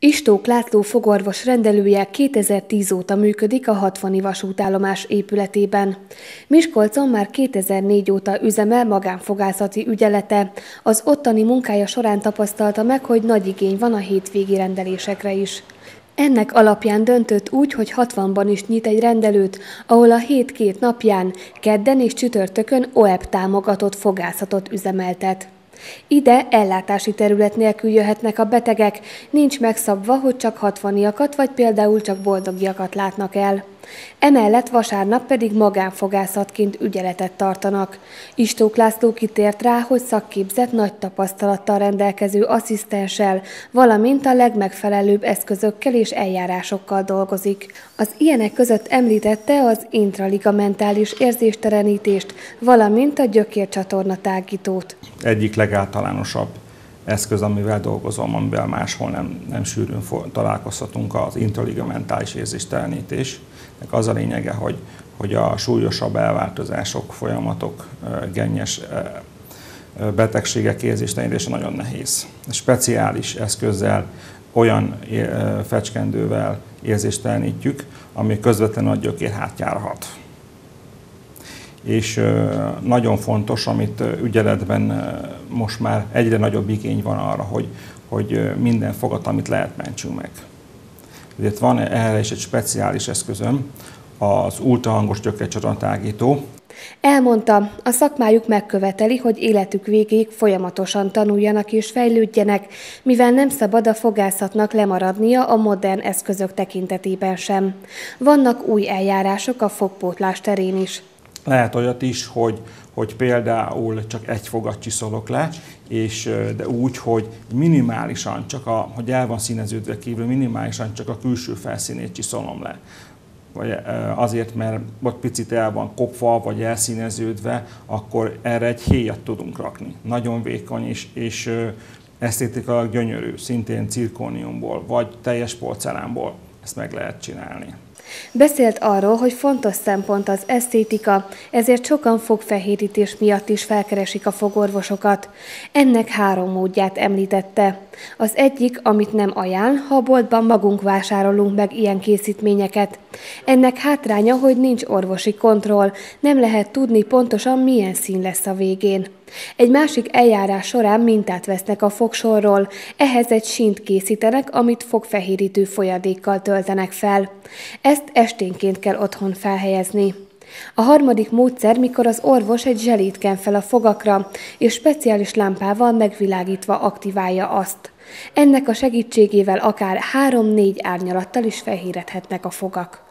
Istók László fogorvos rendelője 2010 óta működik a 60 vasútállomás épületében. Miskolcon már 2004 óta üzemel magánfogászati ügyelete. Az ottani munkája során tapasztalta meg, hogy nagy igény van a hétvégi rendelésekre is. Ennek alapján döntött úgy, hogy 60-ban is nyit egy rendelőt, ahol a hét két napján, kedden és csütörtökön OEP támogatott fogászatot üzemeltet. Ide ellátási terület nélkül jöhetnek a betegek, nincs megszabva, hogy csak hatvaniakat vagy például csak boldogiakat látnak el. Emellett vasárnap pedig magánfogászatként ügyeletet tartanak. Istók László kitért rá, hogy szakképzett nagy tapasztalattal rendelkező asszisztenssel, valamint a legmegfelelőbb eszközökkel és eljárásokkal dolgozik. Az ilyenek között említette az intraligamentális érzéstelenítést, valamint a gyökércsatorna tágítót. Egyik legáltalánosabb eszköz, amivel dolgozom, amivel máshol nem, nem sűrűn találkozhatunk, az intraligamentális érzéstelenítés. Az a lényege, hogy, hogy a súlyosabb elváltozások, folyamatok, gennyes betegségek érzéstelenítése nagyon nehéz. Speciális eszközzel, olyan fecskendővel érzéstelenítjük, ami közvetlenül a gyökér hátjára hat és nagyon fontos, amit ügyeletben most már egyre nagyobb igény van arra, hogy, hogy minden fogat, amit lehet, mentsünk meg. Ezért van erre is egy speciális eszközöm, az ultrahangos gyökércsatornatágító, Elmondta, a szakmájuk megköveteli, hogy életük végéig folyamatosan tanuljanak és fejlődjenek, mivel nem szabad a fogászatnak lemaradnia a modern eszközök tekintetében sem. Vannak új eljárások a fogpótlás terén is. Lehet olyat is, hogy, hogy például csak egy fogat csiszolok le, és, de úgy, hogy minimálisan, csak a, hogy el van színeződve kívül, minimálisan csak a külső felszínét csiszolom le. Vagy azért, mert vagy picit el van kopva, vagy elszíneződve, akkor erre egy héjat tudunk rakni. Nagyon vékony és, és esztétikailag gyönyörű, szintén cirkóniumból, vagy teljes porcelánból. Ezt meg lehet csinálni. Beszélt arról, hogy fontos szempont az esztétika, ezért sokan fogfehérítés miatt is felkeresik a fogorvosokat. Ennek három módját említette. Az egyik, amit nem ajánl, ha a boltban magunk vásárolunk meg ilyen készítményeket. Ennek hátránya, hogy nincs orvosi kontroll, nem lehet tudni pontosan milyen szín lesz a végén. Egy másik eljárás során mintát vesznek a fogsorról, ehhez egy sínt készítenek, amit fogfehérítő folyadékkal töltenek fel. Ezt esténként kell otthon felhelyezni. A harmadik módszer, mikor az orvos egy zselét ken fel a fogakra, és speciális lámpával megvilágítva aktiválja azt. Ennek a segítségével akár 3-4 árnyalattal is fehéredhetnek a fogak.